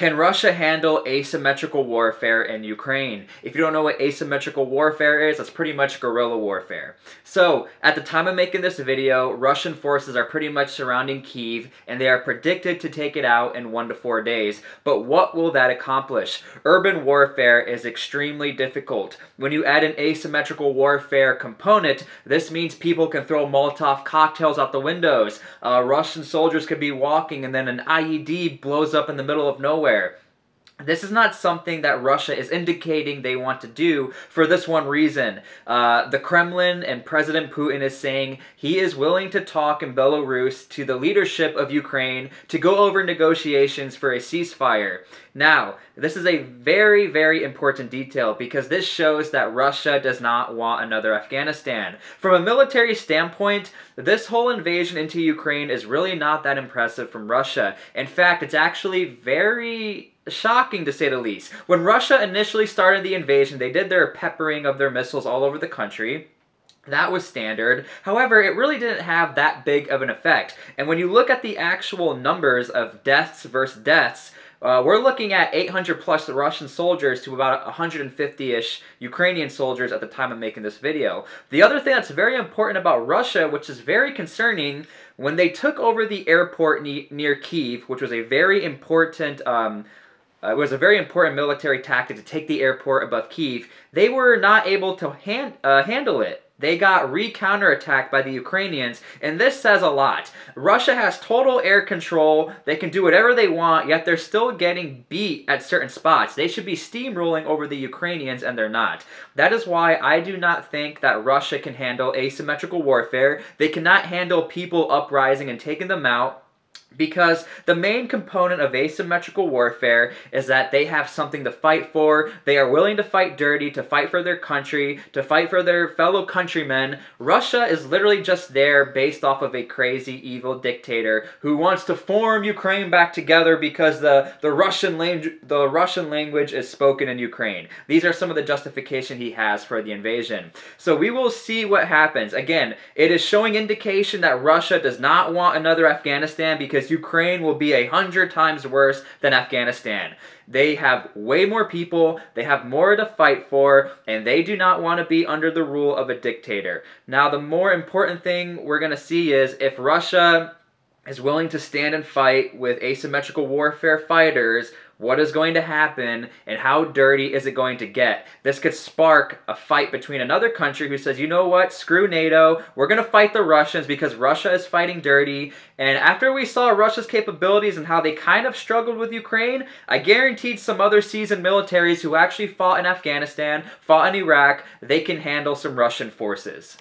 Can Russia handle asymmetrical warfare in Ukraine? If you don't know what asymmetrical warfare is, that's pretty much guerrilla warfare. So, at the time of making this video, Russian forces are pretty much surrounding Kiev, and they are predicted to take it out in one to four days. But what will that accomplish? Urban warfare is extremely difficult. When you add an asymmetrical warfare component, this means people can throw Molotov cocktails out the windows. Uh, Russian soldiers could be walking, and then an IED blows up in the middle of nowhere nowhere. This is not something that Russia is indicating they want to do for this one reason. Uh, the Kremlin and President Putin is saying he is willing to talk in Belarus to the leadership of Ukraine to go over negotiations for a ceasefire. Now, this is a very, very important detail because this shows that Russia does not want another Afghanistan. From a military standpoint, this whole invasion into Ukraine is really not that impressive from Russia. In fact, it's actually very shocking to say the least. When Russia initially started the invasion, they did their peppering of their missiles all over the country. That was standard. However, it really didn't have that big of an effect. And when you look at the actual numbers of deaths versus deaths, uh, we're looking at 800 plus Russian soldiers to about 150-ish Ukrainian soldiers at the time of making this video. The other thing that's very important about Russia, which is very concerning, when they took over the airport ne near Kiev, which was a very important um, uh, it was a very important military tactic to take the airport above Kiev. They were not able to hand, uh, handle it. They got re-counterattacked by the Ukrainians, and this says a lot. Russia has total air control. They can do whatever they want, yet they're still getting beat at certain spots. They should be steamrolling over the Ukrainians, and they're not. That is why I do not think that Russia can handle asymmetrical warfare. They cannot handle people uprising and taking them out because the main component of asymmetrical warfare is that they have something to fight for. They are willing to fight dirty, to fight for their country, to fight for their fellow countrymen. Russia is literally just there based off of a crazy, evil dictator who wants to form Ukraine back together because the, the, Russian, language, the Russian language is spoken in Ukraine. These are some of the justification he has for the invasion. So we will see what happens. Again, it is showing indication that Russia does not want another Afghanistan because because Ukraine will be a hundred times worse than Afghanistan. They have way more people, they have more to fight for, and they do not want to be under the rule of a dictator. Now, the more important thing we're going to see is if Russia is willing to stand and fight with asymmetrical warfare fighters what is going to happen and how dirty is it going to get. This could spark a fight between another country who says, you know what, screw NATO, we're going to fight the Russians because Russia is fighting dirty. And after we saw Russia's capabilities and how they kind of struggled with Ukraine, I guaranteed some other seasoned militaries who actually fought in Afghanistan, fought in Iraq, they can handle some Russian forces.